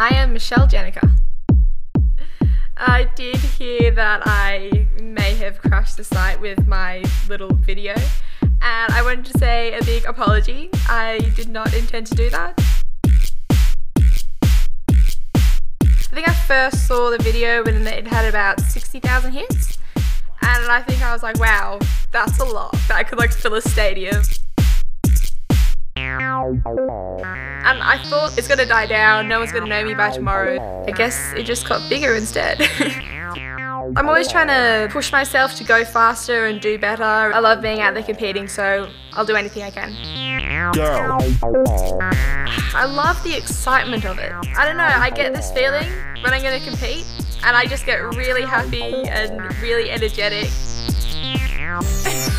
I am Michelle Jenneke. I did hear that I may have crashed the site with my little video, and I wanted to say a big apology. I did not intend to do that. I think I first saw the video when it had about 60,000 hits, and I think I was like, wow, that's a lot. That could like fill a stadium. And I thought it's gonna die down, no one's gonna know me by tomorrow. I guess it just got bigger instead. I'm always trying to push myself to go faster and do better. I love being out there competing, so I'll do anything I can. I love the excitement of it. I don't know, I get this feeling when I'm gonna compete, and I just get really happy and really energetic.